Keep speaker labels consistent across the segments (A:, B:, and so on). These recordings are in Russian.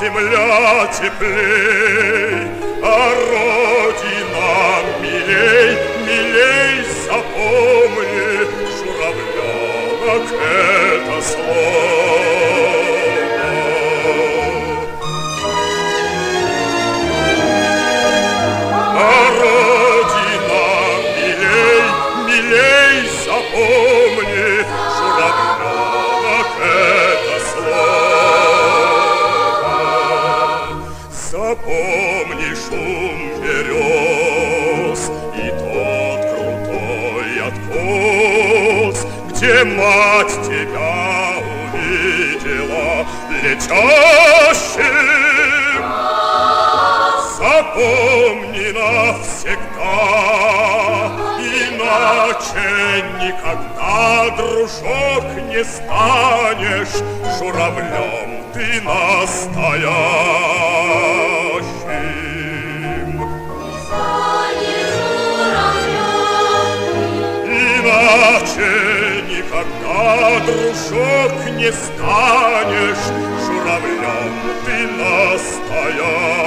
A: земля теплей, а Родина милей. Запомни шум берез и тот крутой откос, где мать тебя увидела летящим. Запомни навсегда, иначе никогда, дружок, не станешь журавлем ты настоящим. Иначе никогда, дружок, не станешь журавлем ты настоящим.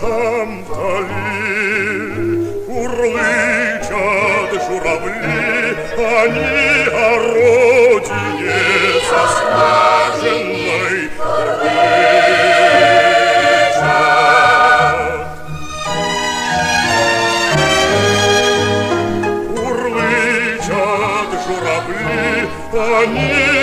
A: там вдали Курлычат журавли, они о родине сослаженной Курлычат журавли, они